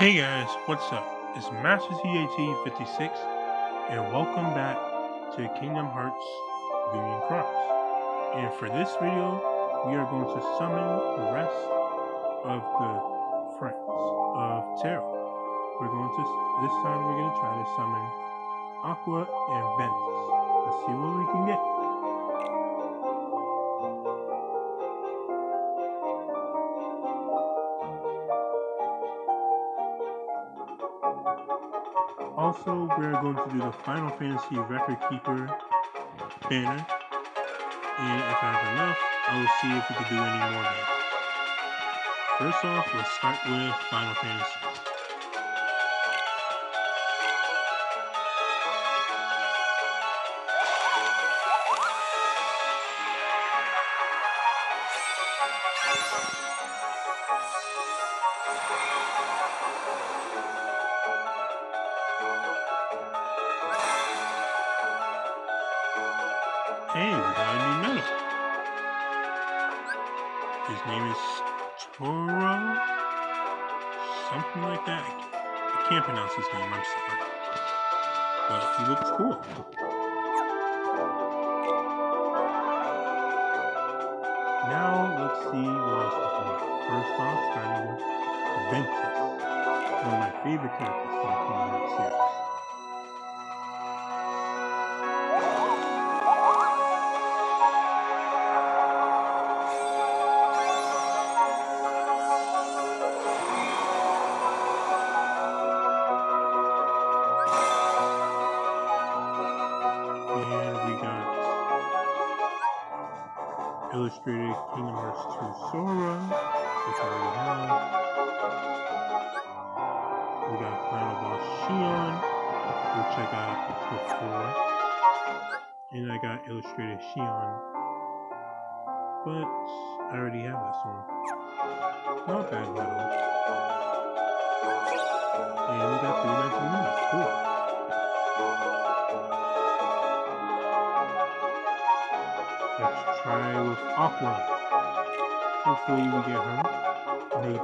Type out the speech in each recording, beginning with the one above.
Hey guys, what's up? It's Master TJT 56 and welcome back to Kingdom Hearts Union Cross. And for this video, we are going to summon the rest of the friends of Terra. We're going to, this time we're going to try to summon Aqua and Ventus. Let's see what we can get. Also, we're going to do the Final Fantasy Record Keeper banner. And if I have enough, I will see if we can do any more banners. First off, let's start with Final Fantasy. His name is Tyro. Something like that. I can't pronounce his name, I'm sorry. But he looks cool. Now let's see what else can get. First off, starting with Ventus. One of my favorite characters from the series. Illustrated Kingdom Hearts 2 Sora, which I already have. We got Final Boss Xion, which I got before. And I got Illustrated Xion. But I already have this one. Not bad battle. And we got three magic moves. Cool. Let's try with Aqua. Hopefully we get her. Maybe.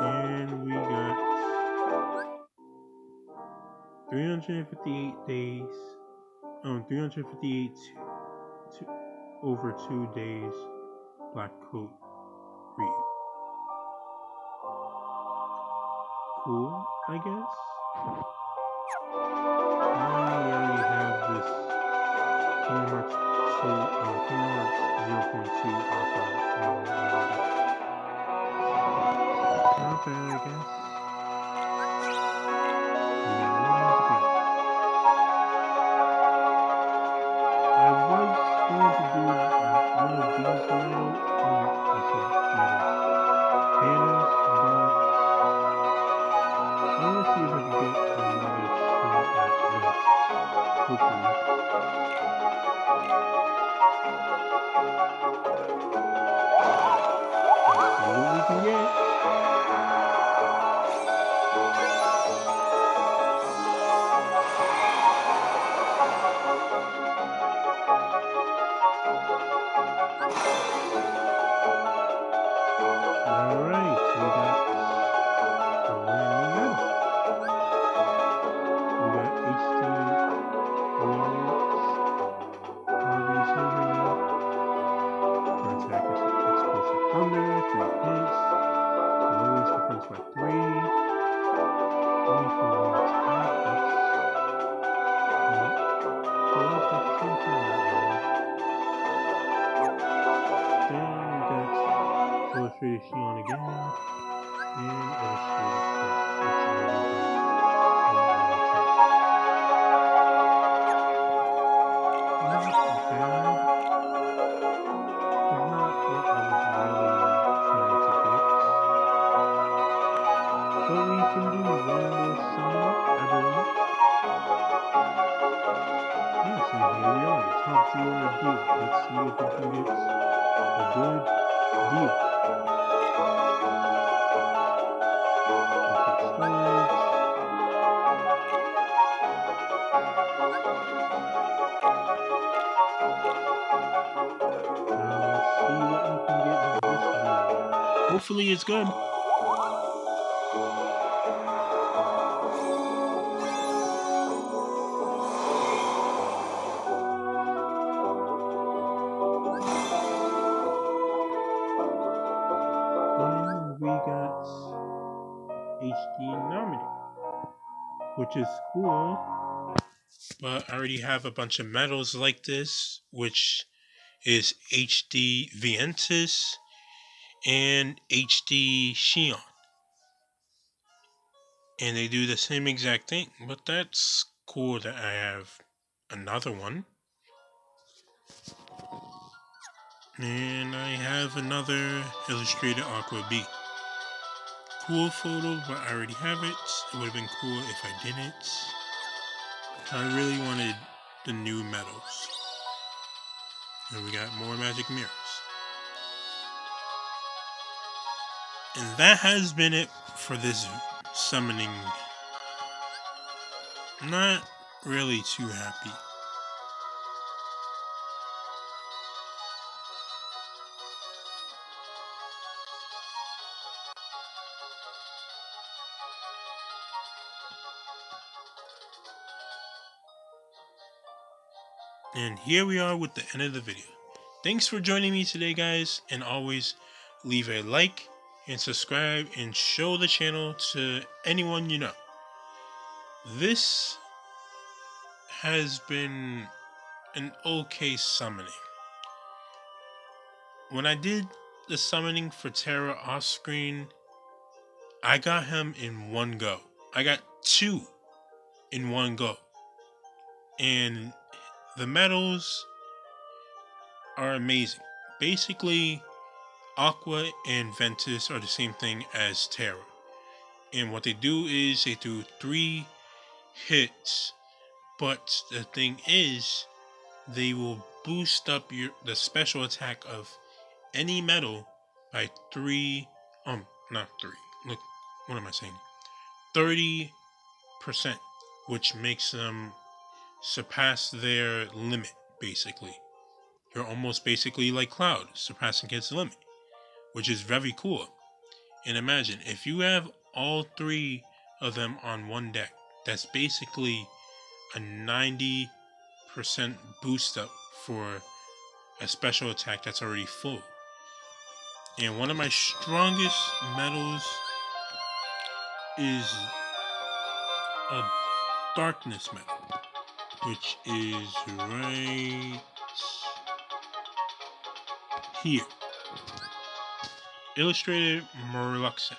And we got 358 days. Oh, 358 to, over two days. Black coat Riku. Cool, I guess. Now we already have this Kingdom Hearts 2, uh, Kingdom Hearts 0.2 Alpha. um. Not bad, I guess. Hopefully it's good. Which is cool. But I already have a bunch of medals like this, which is HD Ventus and HD Xion. And they do the same exact thing, but that's cool that I have another one. And I have another illustrated Aqua B. Cool photo, but I already have it. It would have been cool if I didn't. I really wanted the new medals. And we got more magic mirrors. And that has been it for this summoning. Not really too happy. And here we are with the end of the video. Thanks for joining me today, guys. And always leave a like and subscribe and show the channel to anyone you know. This has been an okay summoning. When I did the summoning for Terra off screen, I got him in one go. I got two in one go. And the medals are amazing. Basically, Aqua and Ventus are the same thing as Terra. And what they do is they do three hits, but the thing is, they will boost up your the special attack of any medal by three um not three. Look what am I saying? Thirty percent, which makes them surpass their limit, basically. You're almost basically like Cloud, surpassing his limit, which is very cool. And imagine if you have all three of them on one deck, that's basically a 90% boost up for a special attack that's already full. And one of my strongest medals is a darkness medal, which is right here. Illustrated Merluxen.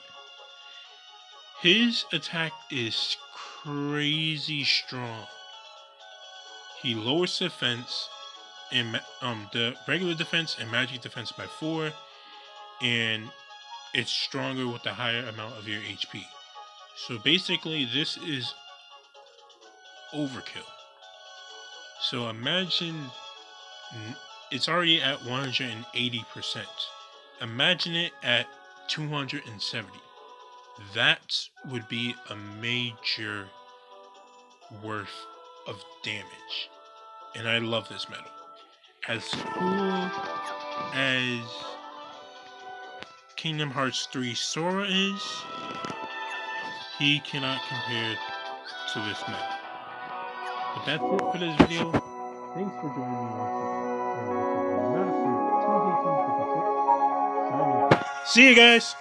His attack is crazy strong. He lowers defense and um the regular defense and magic defense by four, and it's stronger with the higher amount of your HP. So basically, this is overkill. So imagine it's already at 180%. Imagine it at 270. That would be a major worth of damage. And I love this medal. As cool as Kingdom Hearts 3 Sora is, he cannot compare to this medal. But that's it for this video. Thanks for joining me once again. See you guys.